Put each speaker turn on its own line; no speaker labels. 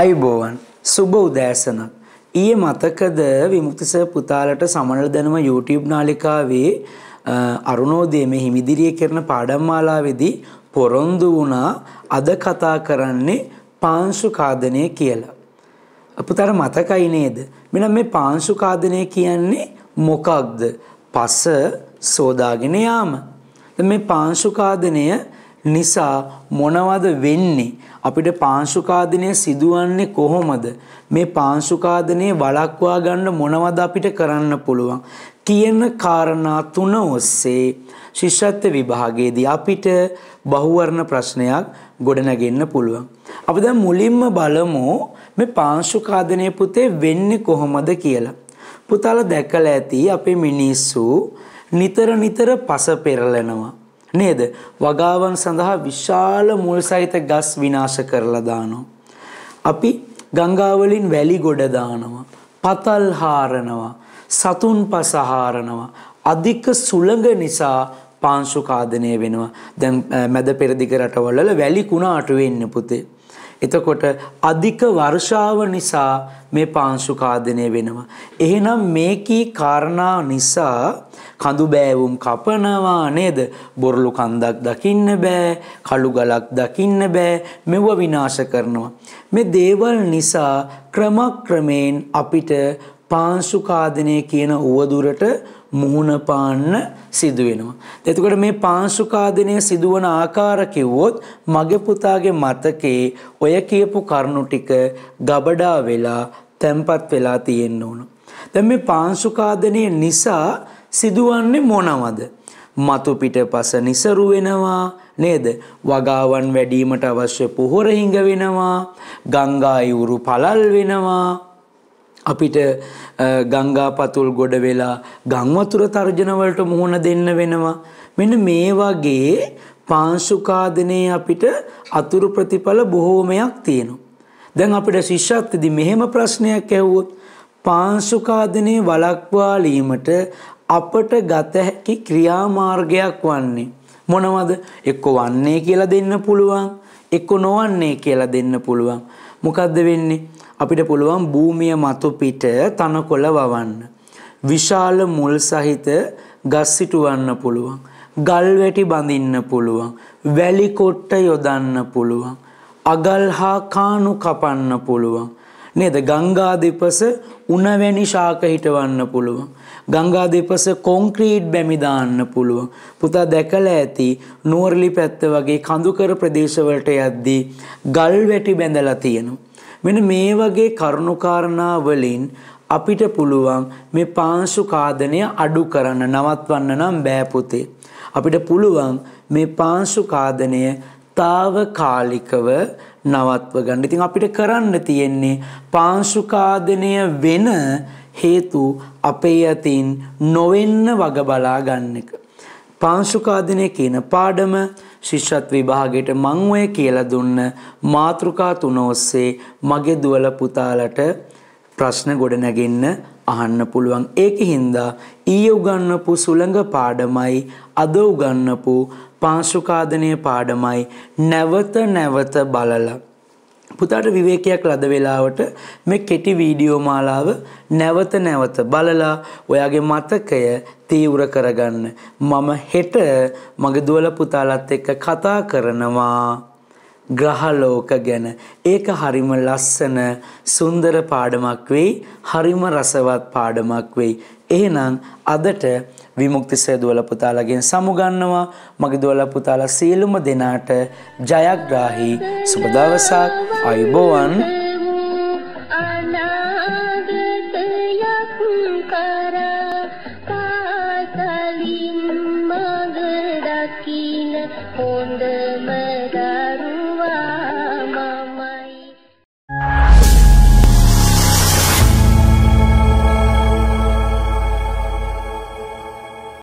අයිබෝවන් සුබ උදෑසනක්. ඊයේ මතකද විමුක්තිස පුතාලට සමනල දැනුම YouTube නාලිකාවේ අරුණෝදයේ මේ හිමිදිරිය කරන පාඩම් මාලාවේදී පොරොන්දු වුණා අද කතා කරන්නේ පාංශු කාදනය කියලා. පුතාට මතකයි නේද? මෙන්න මේ පාංශු කාදනය කියන්නේ මොකක්ද? පස සෝදාගෙන යාම. මේ පාංශු කාදනය නිසා මොනවද වෙන්නේ? අපිට පාංශුකාදනය සිදුවන්නේ කොහොමද? මේ පාංශුකාදනය වළක්වා ගන්න මොනවද අපිට කරන්න පුළුවන්? කියන කාරණා තුන ඔස්සේ ශිෂ්‍යත්ව විභාගයේදී අපිට බහුවර්ණ ප්‍රශ්නයක් ගොඩනගෙන්න පුළුවන්. අපි දැන් මුලින්ම බලමු මේ පාංශුකාදනය පුතේ වෙන්නේ කොහොමද කියලා. පුතාලා දැකලා ඇති අපේ මිනිස්සු නිතර නිතර පස පෙරලනවා. නේද? වගාවන් සඳහා විශාල මුල් සහිත ගස් විනාශ කරලා දානවා. අපි ගංගා වලින් වැලි ගොඩ දානවා. පතල් හාරනවා. සතුන් පස හාරනවා. අධික සුළඟ නිසා පාංශු කාදනය වෙනවා. දැන් මැද පෙරදිග රටවල වැලි කුණාටු වෙන්න පුතේ. එතකොට අධික වර්ෂාව නිසා මේ පාංශු කාදනය වෙනවා. එහෙනම් මේකී කාරණා නිසා කඳු බෑවුම් කපනවා නේද? බොරළු කන්දක් දකින්න බෑ, කළු ගලක් දකින්න බෑ, මෙව විනාශ කරනවා. මේ දේවල් නිසා ක්‍රමක්‍රමයෙන් අපිට පාංශු කාදනය කියන උවදුරට මුහුණ පාන්න සිදු වෙනවා. එතකොට මේ පාංශුකාදනය සිදුවන ආකාර කිව්වොත් මගේ පුතාගේ මතකේ ඔය කියපු කරුණු ටික ගබඩා වෙලා තැම්පත් වෙලා තියෙන්න ඕන. දැන් මේ පාංශුකාදනය නිසා සිදුවන්නේ මොනවද? මතු පිටපස નિසරු වෙනවා නේද? වගාවන් වැඩිවීමට අවශ්‍ය පොහොර හිඟ වෙනවා. ගංගා යුරු පළල් වෙනවා. අපිට ගංගා පතුල් ගොඩ වෙලා ගම් වතුර තර්ජන වලට මුහුණ දෙන්න වෙනවා. මෙන්න මේ වගේ පාංශුකාදනයේ අපිට අතුරු ප්‍රතිඵල බොහෝමයක් තියෙනවා. දැන් අපිට ශිෂ්‍යත්වදී මෙහෙම ප්‍රශ්නයක් ඇහුවොත් පාංශුකාදනයේ වළක්වාලීමට අපට ගත හැකි ක්‍රියාමාර්ගයක් වන්නේ මොනවද? එක්ක වන්නේ කියලා දෙන්න පුළුවන්, එක්ක නොවන්නේ කියලා දෙන්න පුළුවන්. මොකද්ද වෙන්නේ? අපිට පුළුවන් භූමිය මතු පිට තනකොළ වවන්න. විශාල මුල් සහිත ගස් සිටුවන්න පුළුවන්. ගල් වැටි බඳින්න පුළුවන්. වැලි කොට්ට යොදන්න පුළුවන්. අගල් හා කාණු කපන්න පුළුවන්. නේද? ගංගා දෙපස උණවැනි ශාක හිටවන්න පුළුවන්. ගංගා දෙපස කොන්ක්‍රීට් බැමි දාන්න පුළුවන්. පුතා දැකලා ඇති නුවරලි පැත්ත වගේ කඳුකර ප්‍රදේශවලට යද්දී ගල් වැටි බැඳලා තියෙනවා. මෙන්න මේ වගේ කරුණුකාරණා වලින් අපිට පුළුවන් මේ පාංශු කාදනය අඩු කරන්න නවත්වන්න නම් බෑ පුතේ. අපිට පුළුවන් මේ පාංශු කාදනය తాවකාලිකව නවත්ව ගන්න. ඉතින් අපිට කරන්න තියෙන්නේ පාංශු කාදනය වෙන හේතු අපේ අතින් නොවෙන්න වග බලා ගන්න එක. පාංශු කාදනය කියන පාඩම ශිෂ්‍යත් විභාගයට මං ඔය කියලා දුන්න මාතෘකා තුන ඔස්සේ මගේ දුවල පුතාලට ප්‍රශ්න ගොඩනැගෙන්න අහන්න පුළුවන්. ඒකින්දා ඊයේ උගන්වපු සුළඟ පාඩමයි අද උගන්වපු පාංශුකාදනය පාඩමයි නැවත නැවත බලලා පුතාට විවේකයක් ලද වෙලාවට මේ කෙටි වීඩියෝ මාලාව නැවත නැවත බලලා ඔයාගේ මතකය තීව්‍ර කරගන්න. මම හෙට මගේ දුවල පුතාලත් එක්ක කතා කරනවා ග්‍රහලෝක ගැන. ඒක හරිම ලස්සන සුන්දර පාඩමක් වෙයි. හරිම රසවත් පාඩමක් වෙයි. එහෙනම් අදට විමුක්ති සේදුවල පුතාලගෙන් සමුගන්නවා මගේ දුවල පුතාලා සියලුම දෙනාට ජයග්‍රාහී සුබ දවසක්. අයුබෝවන්